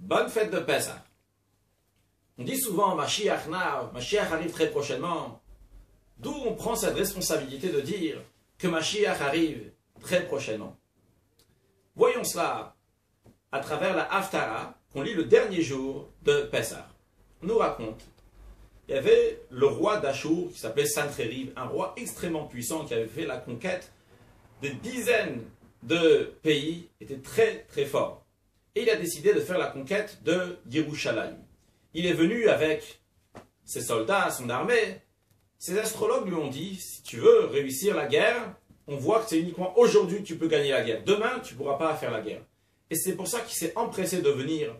Bonne fête de Pessah. On dit souvent Mashiach now, Mashiach arrive très prochainement. D'où on prend cette responsabilité de dire que Mashiach arrive très prochainement. Voyons cela à travers la Haftara qu'on lit le dernier jour de Pessah. On nous raconte il y avait le roi d'Achour qui s'appelait Sancheriv, un roi extrêmement puissant qui avait fait la conquête de dizaines de pays, était très très fort. Et il a décidé de faire la conquête de Yerushalayim. Il est venu avec ses soldats, son armée. Ses astrologues lui ont dit, si tu veux réussir la guerre, on voit que c'est uniquement aujourd'hui que tu peux gagner la guerre. Demain, tu ne pourras pas faire la guerre. Et c'est pour ça qu'il s'est empressé de venir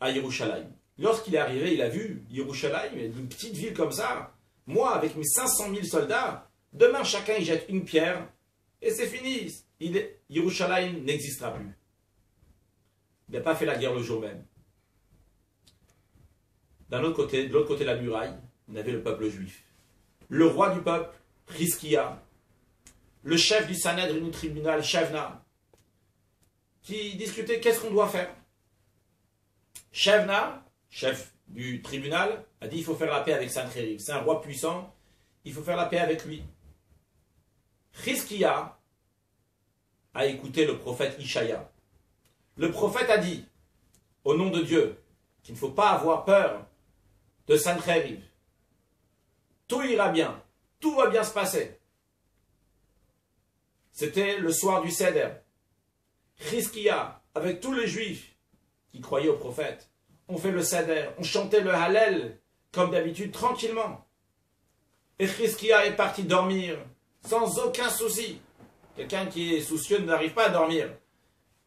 à Yerushalayim. Lorsqu'il est arrivé, il a vu Yerushalayim, une petite ville comme ça. Moi, avec mes 500 000 soldats, demain chacun y jette une pierre et c'est fini. Yerushalayim n'existera plus. Il n'a pas fait la guerre le jour même. D'un autre côté, de l'autre côté de la muraille, on avait le peuple juif. Le roi du peuple, Rizkia, le chef du Sanhedrin tribunal, Shevna, qui discutait qu'est-ce qu'on doit faire? Shevna, chef du tribunal, a dit il faut faire la paix avec Sancheriv. C'est un roi puissant, il faut faire la paix avec lui. Rizkia a écouté le prophète Ishaya. Le prophète a dit, au nom de Dieu, qu'il ne faut pas avoir peur de Sancheriv. Tout ira bien, tout va bien se passer. C'était le soir du Seder. Rizkia, avec tous les juifs qui croyaient au prophète, on fait le Seder, on chantait le Hallel, comme d'habitude, tranquillement. Et Chizkia est parti dormir, sans aucun souci. Quelqu'un qui est soucieux n'arrive pas à dormir.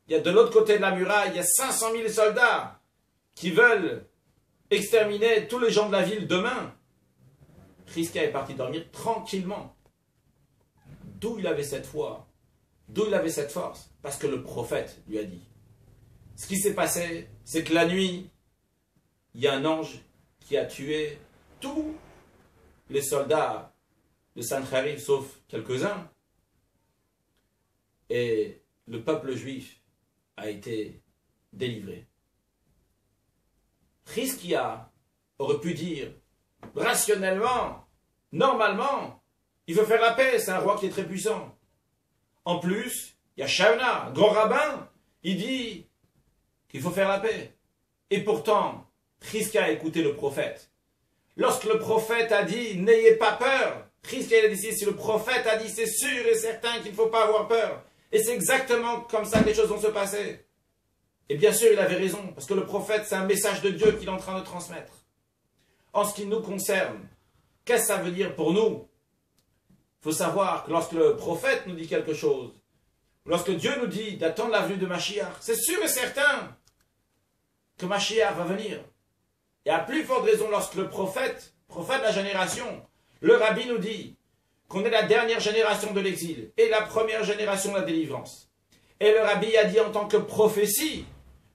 Il y a de l'autre côté de la muraille, il y a 500 000 soldats qui veulent exterminer tous les gens de la ville demain. Chizkia est parti dormir tranquillement. D'où il avait cette foi D'où il avait cette force? Parce que le prophète lui a dit. Ce qui s'est passé, c'est que la nuit, il y a un ange qui a tué tous les soldats de Sancherib, sauf quelques-uns. Et le peuple juif a été délivré. Rizkia aurait pu dire, rationnellement, normalement, il veut faire la paix, c'est un roi qui est très puissant. En plus, il y a Shavna, grand rabbin, il dit qu'il faut faire la paix. Et pourtant, Rizkia a écouté le prophète. Lorsque le prophète a dit n'ayez pas peur, Rizkia a dit si le prophète a dit c'est sûr et certain qu'il ne faut pas avoir peur. Et c'est exactement comme ça que les choses vont se passer. Et bien sûr, il avait raison, parce que le prophète, c'est un message de Dieu qu'il est en train de transmettre. En ce qui nous concerne, qu'est-ce que ça veut dire pour nous? Il faut savoir que lorsque le prophète nous dit quelque chose, lorsque Dieu nous dit d'attendre la venue de Mashiach, c'est sûr et certain que Mashiach va venir. Et à plus forte raison lorsque le prophète, prophète de la génération, le rabbi nous dit qu'on est la dernière génération de l'exil et la première génération de la délivrance. Et le rabbi a dit en tant que prophétie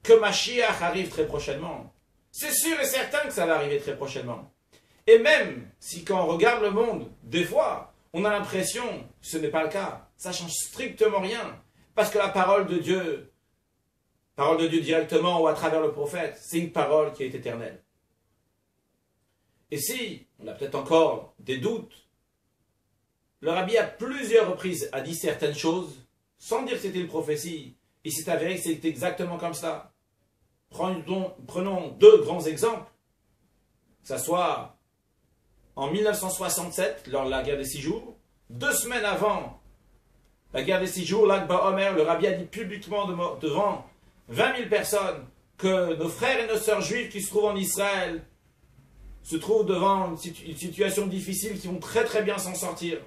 que Mashiach arrive très prochainement. C'est sûr et certain que ça va arriver très prochainement. Et même si quand on regarde le monde, des fois, on a l'impression que ce n'est pas le cas, ça change strictement rien. Parce que la parole de Dieu, parole de Dieu directement ou à travers le prophète, c'est une parole qui est éternelle. Et si on a peut-être encore des doutes, le rabbi à plusieurs reprises dit certaines choses sans dire que c'était une prophétie. Et c'est avéré que c'est exactement comme ça. Prenons, deux grands exemples. Que ce soit en 1967, lors de la guerre des six jours, deux semaines avant la guerre des six jours, l'Akba Omer, le rabbi a dit publiquement devant 20 000 personnes que nos frères et nos sœurs juifs qui se trouvent en Israël se trouvent devant une situation difficile qui vont très très bien s'en sortir.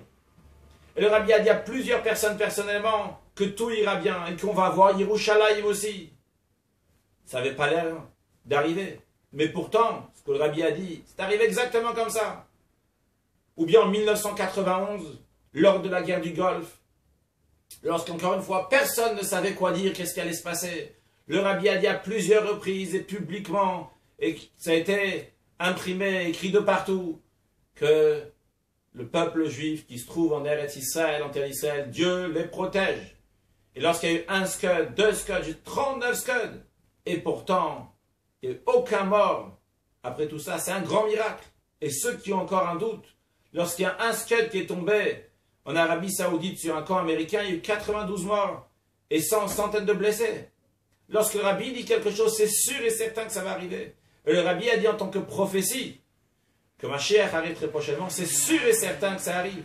Et le rabbi a dit à plusieurs personnes personnellement que tout ira bien et qu'on va voir Yerushalayim aussi. Ça n'avait pas l'air d'arriver. Mais pourtant, ce que le rabbi a dit, c'est arrivé exactement comme ça. Ou bien en 1991, lors de la guerre du Golfe, lorsqu'encore une fois, personne ne savait quoi dire, qu'est-ce qui allait se passer. Le rabbi a dit à plusieurs reprises et publiquement, et ça a été imprimé, écrit de partout, que le peuple juif qui se trouve en Eretz Israël, en terre d'Israël, Dieu les protège. Et lorsqu'il y a eu un scud, deux scuds, 39 scuds, et pourtant, Il n'y a aucun mort. Après tout ça, c'est un grand miracle. Et ceux qui ont encore un doute, lorsqu'il y a un scud qui est tombé en Arabie Saoudite sur un camp américain, il y a eu 92 morts et 100 centaines de blessés. Lorsque le rabbi dit quelque chose, c'est sûr et certain que ça va arriver. Et le rabbi a dit en tant que prophétie que ma chère arrive très prochainement, c'est sûr et certain que ça arrive.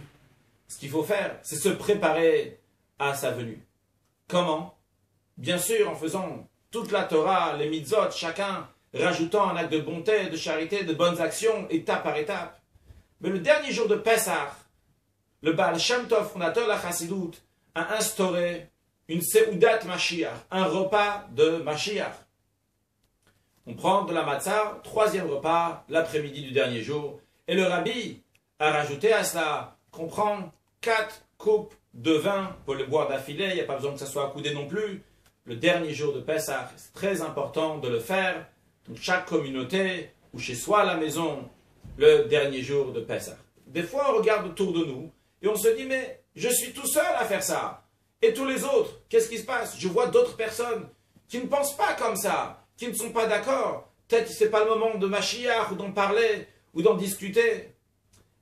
Ce qu'il faut faire, c'est se préparer à sa venue. Comment? Bien sûr, en faisant toute la Torah, les mitzvot, chacun rajoutant un acte de bonté, de charité, de bonnes actions, étape par étape. Mais le dernier jour de Pessah, le Baal Shem Tov, fondateur de la Chassidoute, a instauré une Seudat Mashiach, un repas de Mashiach. On prend de la matzah, troisième repas, l'après-midi du dernier jour, et le rabbi a rajouté à cela qu'on prend quatre coupes de vin pour le boire d'affilée, il n'y a pas besoin que ça soit accoudé non plus. Le dernier jour de Pessah, c'est très important de le faire, dans chaque communauté, ou chez soi à la maison, le dernier jour de Pessah. Des fois, on regarde autour de nous, et on se dit, mais je suis tout seul à faire ça. Et tous les autres, qu'est-ce qui se passe? Je vois d'autres personnes qui ne pensent pas comme ça, qui ne sont pas d'accord. Peut-être que ce n'est pas le moment de Mashiach ou d'en parler ou d'en discuter.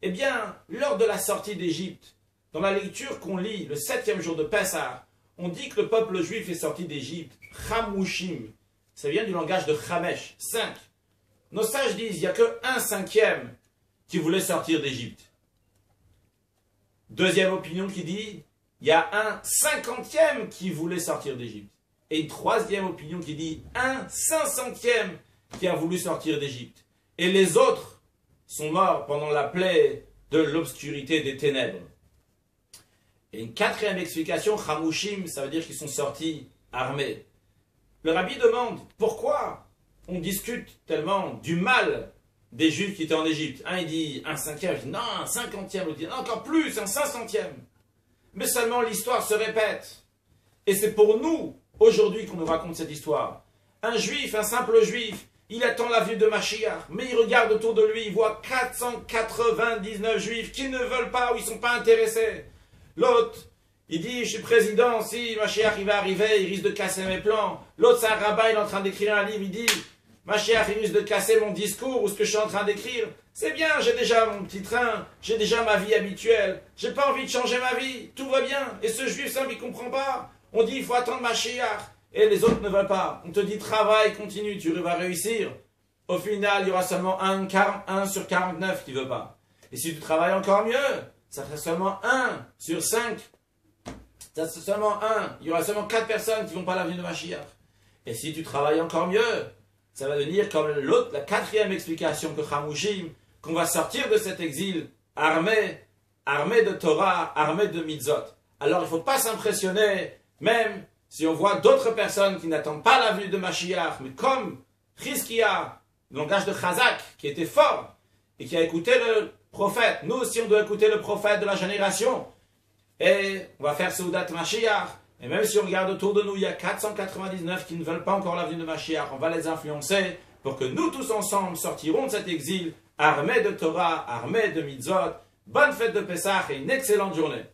Eh bien, lors de la sortie d'Égypte, dans la lecture qu'on lit le septième jour de Pessah, on dit que le peuple juif est sorti d'Égypte, Chamushim. Ça vient du langage de Chamesh, cinq. Nos sages disent, il n'y a que un cinquième qui voulait sortir d'Égypte. Deuxième opinion qui dit, il y a un cinquantième qui voulait sortir d'Égypte. Et une troisième opinion qui dit un cinq centième qui a voulu sortir d'Égypte. Et les autres sont morts pendant la plaie de l'obscurité des ténèbres. Et une quatrième explication, Hamushim, ça veut dire qu'ils sont sortis armés. Le rabbi demande pourquoi on discute tellement du mal des juifs qui étaient en Égypte? Un il dit un cinquième, non, un cinquantième, il dit encore plus, un cinq centième. Mais seulement l'histoire se répète. Et c'est pour nous, aujourd'hui, qu'on nous raconte cette histoire. Un juif, un simple juif, il attend la vue de Mashiach, mais il regarde autour de lui, il voit 499 juifs qui ne veulent pas ou ils ne sont pas intéressés. L'autre, il dit, je suis président, si Mashiach il va arriver, il risque de casser mes plans. L'autre, c'est un rabbin, il est en train d'écrire un livre, il dit, Mashiach il risque de casser mon discours ou ce que je suis en train d'écrire. C'est bien, j'ai déjà mon petit train, j'ai déjà ma vie habituelle, j'ai pas envie de changer ma vie, tout va bien. Et ce juif simple, il comprend pas. On dit, il faut attendre Mashiach. Et les autres ne veulent pas. On te dit, travaille, continue, tu vas réussir. Au final, il y aura seulement un, un sur 49 qui veut pas. Et si tu travailles encore mieux, ça serait seulement un sur 5. Ça serait seulement un. Il y aura seulement 4 personnes qui vont pas l'avenir de Mashiach. Et si tu travailles encore mieux, ça va devenir comme l'autre, la quatrième explication que Hamushim, qu'on va sortir de cet exil armé, armé de Torah, armé de mitzvot. Alors il ne faut pas s'impressionner, même si on voit d'autres personnes qui n'attendent pas la vue de Mashiach, mais comme Chizkia, le langage de Chazak, qui était fort et qui a écouté le prophète. Nous aussi, on doit écouter le prophète de la génération. Et on va faire Soudat Mashiach. Et même si on regarde autour de nous, il y a 499 qui ne veulent pas encore la venue de Mashiach. On va les influencer pour que nous tous ensemble sortirons de cet exil armés de Torah, armés de mitzvot. Bonne fête de Pessah et une excellente journée.